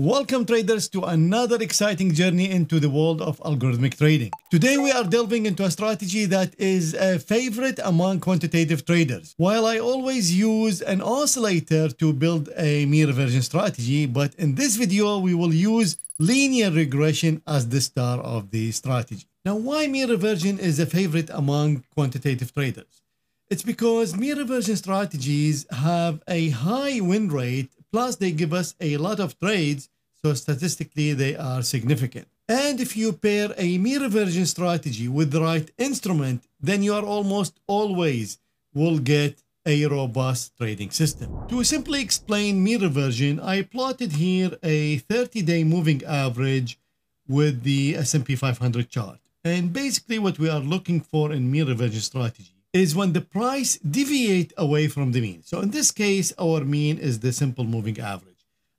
Welcome traders to another exciting journey into the world of algorithmic trading. Today we are delving into a strategy that is a favorite among quantitative traders. While I always use an oscillator to build a mean reversion strategy, but in this video we will use linear regression as the star of the strategy. Now why mean reversion is a favorite among quantitative traders? It's because mean reversion strategies have a high win rate Plus, they give us a lot of trades, so statistically they are significant. And if you pair a mean reversion strategy with the right instrument, then you are almost always will get a robust trading system. To simply explain mean reversion, I plotted here a 30-day moving average with the S&P 500 chart. And basically what we are looking for in mean reversion strategy is when the price deviate away from the mean. So in this case, our mean is the simple moving average.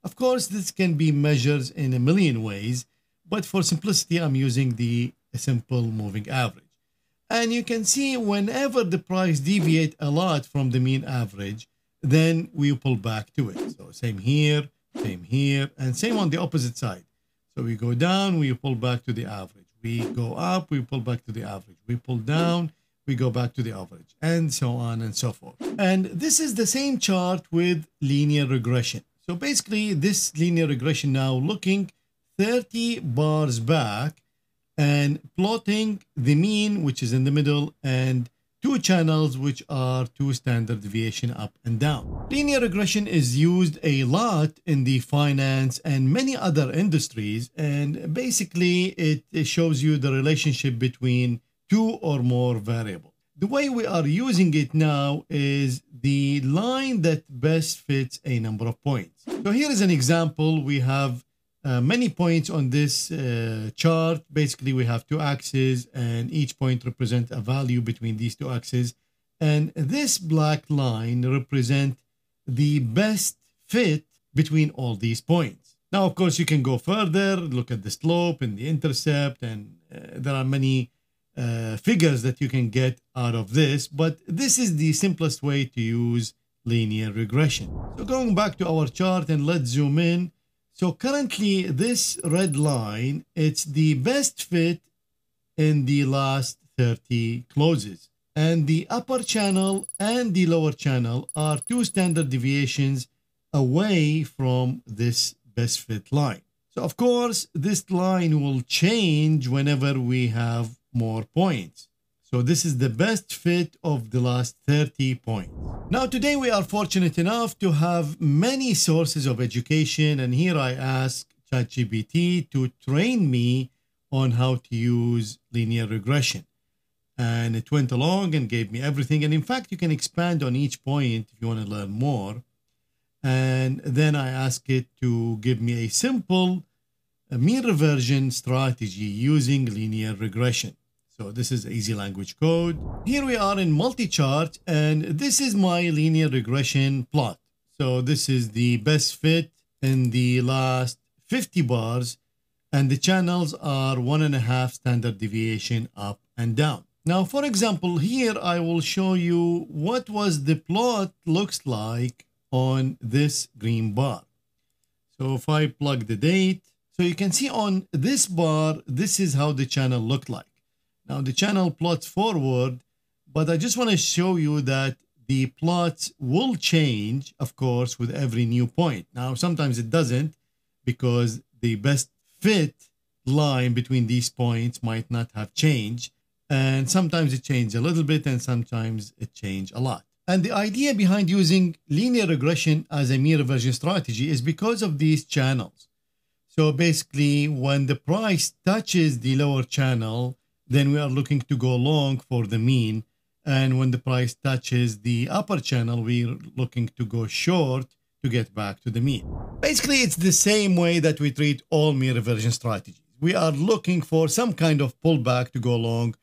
Of course, this can be measured in a million ways, but for simplicity, I'm using the simple moving average. And you can see whenever the price deviate a lot from the mean average, then we pull back to it. So same here, same here, and same on the opposite side. So we go down, we pull back to the average. We go up, we pull back to the average. We pull down, we go back to the average and so on and so forth. And this is the same chart with linear regression. So basically this linear regression now looking 30 bars back and plotting the mean, which is in the middle, and two channels, which are two standard deviation up and down. Linear regression is used a lot in the finance and many other industries. And basically it shows you the relationship between two or more variables. The way we are using it now is the line that best fits a number of points. So here is an example. We have uh, many points on this uh, chart. Basically, we have two axes and each point represents a value between these two axes. And this black line represent the best fit between all these points. Now, of course, you can go further, look at the slope and the intercept, and uh, there are many uh, figures that you can get out of this, but this is the simplest way to use linear regression. So going back to our chart and let's zoom in. So currently this red line, it's the best fit in the last 30 closes. And the upper channel and the lower channel are two standard deviations away from this best fit line. So of course, this line will change whenever we have more points. So this is the best fit of the last 30 points. Now today we are fortunate enough to have many sources of education and here I ask ChatGPT to train me on how to use linear regression. And it went along and gave me everything. And in fact, you can expand on each point if you want to learn more. And then I ask it to give me a simple mean reversion strategy using linear regression. So this is EasyLanguage code. Here we are in MultiChart and this is my linear regression plot. So this is the best fit in the last 50 bars and the channels are one and a half standard deviation up and down. Now, for example, here I will show you what was the plot looks like on this green bar. So if I plug the date, so you can see on this bar, this is how the channel looked like. Now the channel plots forward, but I just want to show you that the plots will change, of course, with every new point. Now, sometimes it doesn't because the best fit line between these points might not have changed. And sometimes it changed a little bit and sometimes it changed a lot. And the idea behind using linear regression as a mean reversion strategy is because of these channels. So basically, when the price touches the lower channel, then we are looking to go long for the mean. And when the price touches the upper channel, we're looking to go short to get back to the mean. Basically, it's the same way that we treat all mean reversion strategies. We are looking for some kind of pullback to go long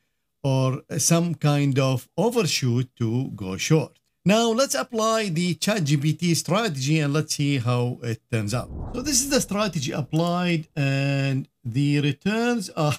or some kind of overshoot to go short. Now let's apply the ChatGPT strategy and let's see how it turns out. So this is the strategy applied and the returns are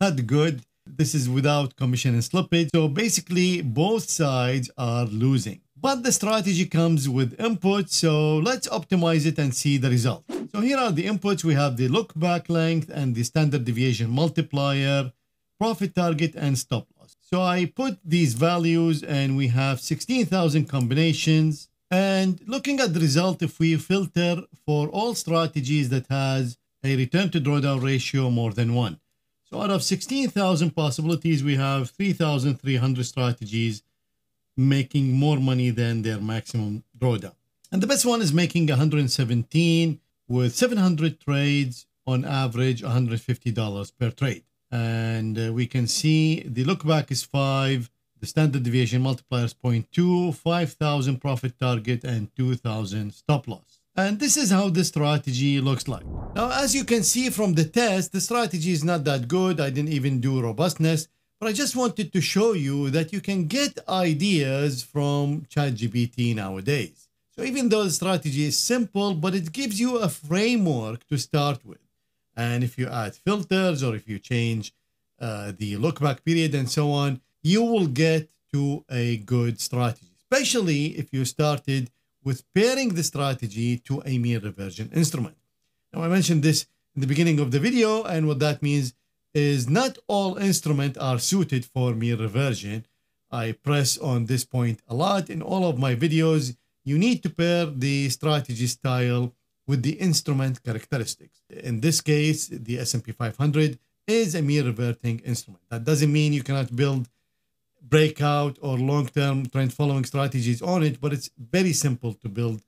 not good this is without commission and slippage. So basically both sides are losing. but the strategy comes with inputs. So let's optimize it and see the result. So here are the inputs. We have the look back length and the standard deviation multiplier, profit target and stop loss. So I put these values and we have 16,000 combinations. And looking at the result, if we filter for all strategies that has a return to drawdown ratio more than one. So out of 16,000 possibilities, we have 3,300 strategies making more money than their maximum drawdown. And the best one is making 117 with 700 trades on average $150 per trade. And uh, we can see the look back is 5, the standard deviation multiplier is 0.2, 5,000 profit target, and 2,000 stop loss. And this is how the strategy looks like. Now, as you can see from the test, the strategy is not that good. I didn't even do robustness. But I just wanted to show you that you can get ideas from ChatGPT nowadays. So even though the strategy is simple, but it gives you a framework to start with. And if you add filters or if you change uh, the look back period and so on, you will get to a good strategy, especially if you started with pairing the strategy to a mean reversion instrument. Now, I mentioned this in the beginning of the video, and what that means is not all instruments are suited for mean reversion. I press on this point a lot in all of my videos. You need to pair the strategy style with the instrument characteristics. In this case, the S&P 500 is a mean reverting instrument. That doesn't mean you cannot build breakout or long-term trend following strategies on it, but it's very simple to build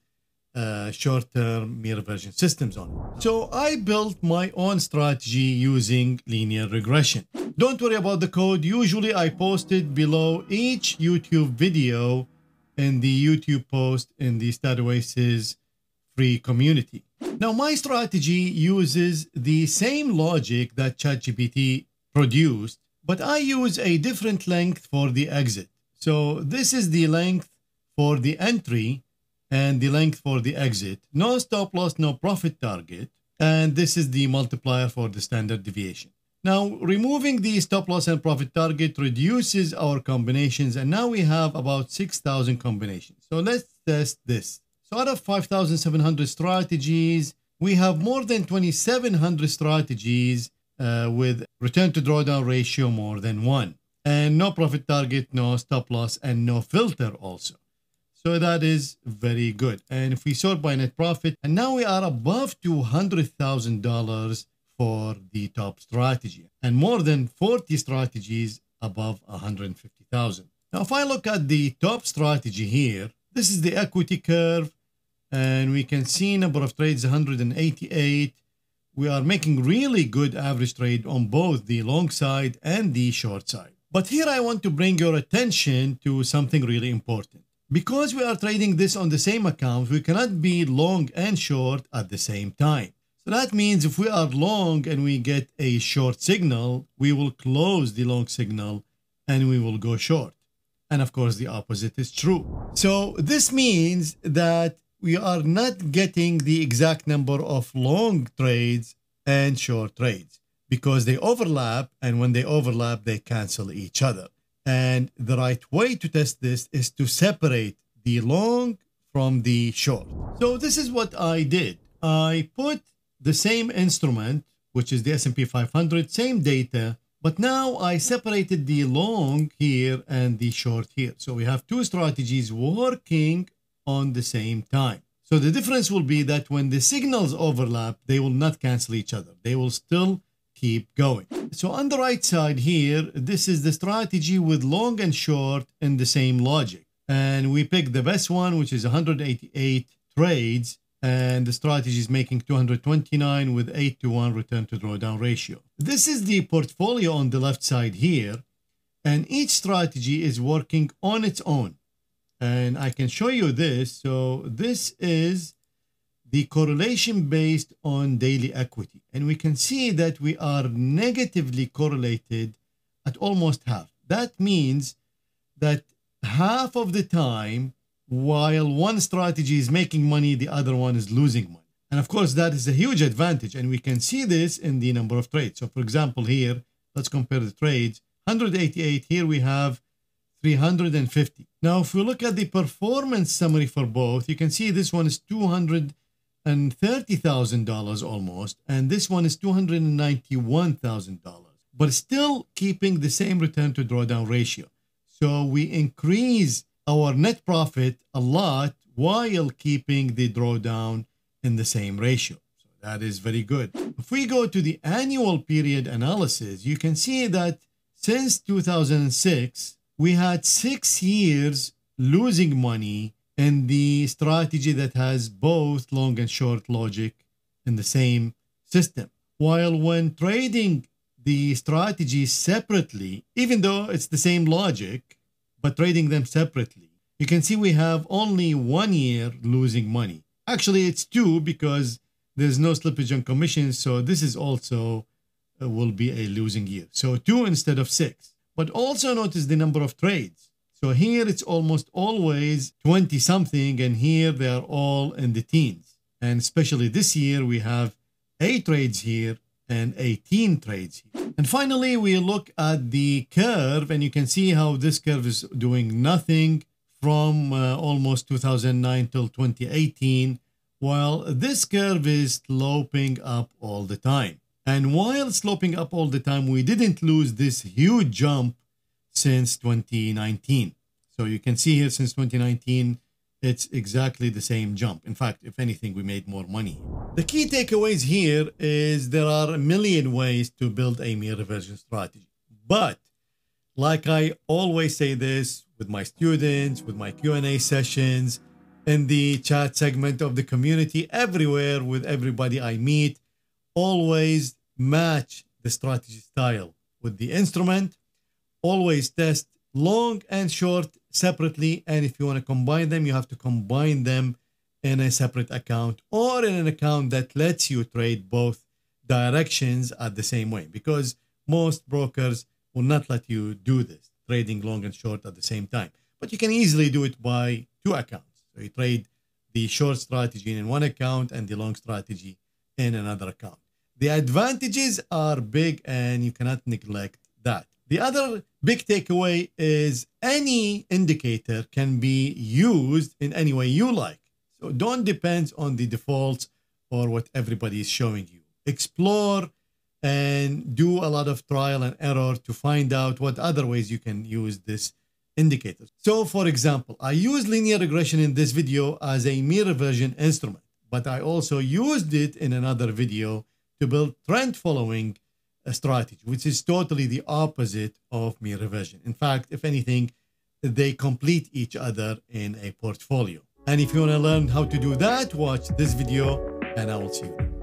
uh, short-term mean reversion systems on it. So I built my own strategy using linear regression. Don't worry about the code. Usually I post it below each YouTube video in the YouTube post in the StatOasis free community. Now my strategy uses the same logic that ChatGPT produced, but I use a different length for the exit. So this is the length for the entry and the length for the exit. No stop loss, no profit target. And this is the multiplier for the standard deviation. Now, removing the stop loss and profit target reduces our combinations. And now we have about 6,000 combinations. So let's test this. So out of 5,700 strategies, we have more than 2,700 strategies uh, with return to drawdown ratio more than one. And no profit target, no stop loss, and no filter also. So that is very good. And if we sort by net profit, and now we are above $200,000 for the top strategy and more than 40 strategies above 150,000. Now, if I look at the top strategy here, this is the equity curve and we can see number of trades 188. We are making really good average trade on both the long side and the short side. But here I want to bring your attention to something really important. Because we are trading this on the same account, we cannot be long and short at the same time. So that means if we are long and we get a short signal, we will close the long signal and we will go short. And of course, the opposite is true. So this means that we are not getting the exact number of long trades and short trades because they overlap. And when they overlap, they cancel each other. And the right way to test this is to separate the long from the short. So this is what I did. I put the same instrument, which is the S&P 500, same data, but now I separated the long here and the short here. So we have two strategies working on the same time. So the difference will be that when the signals overlap, they will not cancel each other. They will still keep going. So on the right side here, this is the strategy with long and short in the same logic. And we pick the best one, which is 188 trades. And the strategy is making 229 with 8 to 1 return to drawdown ratio. This is the portfolio on the left side here. And each strategy is working on its own. And I can show you this. So this is the correlation based on daily equity. And we can see that we are negatively correlated at almost half. That means that half of the time, while one strategy is making money, the other one is losing money. And of course, that is a huge advantage. And we can see this in the number of trades. So for example, here, let's compare the trades. 188, here we have 350. Now, if we look at the performance summary for both, you can see this one is $230,000 almost, and this one is $291,000, but still keeping the same return to drawdown ratio. So we increase our net profit a lot while keeping the drawdown in the same ratio. So that is very good. If we go to the annual period analysis, you can see that since 2006, we had six years losing money in the strategy that has both long and short logic in the same system. While when trading the strategies separately, even though it's the same logic, but trading them separately, you can see we have only one year losing money. Actually, it's two because there's no slippage on commissions. So this is also uh, will be a losing year. So two instead of six. But also notice the number of trades. So here it's almost always 20 something, and here they are all in the teens. And especially this year, we have eight trades here and 18 trades here. And finally, we look at the curve, and you can see how this curve is doing nothing from uh, almost 2009 till 2018, while this curve is sloping up all the time. And while sloping up all the time, we didn't lose this huge jump since 2019. So you can see here since 2019, it's exactly the same jump. In fact, if anything, we made more money. The key takeaways here is there are a million ways to build a mean reversion strategy. But like I always say this with my students, with my Q&A sessions, in the chat segment of the community, everywhere with everybody I meet, always match the strategy style with the instrument. Always test long and short separately. And if you want to combine them, you have to combine them in a separate account or in an account that lets you trade both directions at the same way because most brokers will not let you do this, trading long and short at the same time. But you can easily do it by two accounts. So you trade the short strategy in one account and the long strategy in another account. The advantages are big and you cannot neglect that. The other big takeaway is any indicator can be used in any way you like. So don't depend on the defaults or what everybody is showing you. Explore and do a lot of trial and error to find out what other ways you can use this indicator. So for example, I use linear regression in this video as a mean reversion instrument, but I also used it in another video to build trend following a strategy, which is totally the opposite of mean reversion. In fact, if anything, they complete each other in a portfolio. And if you want to learn how to do that, watch this video and I will see you.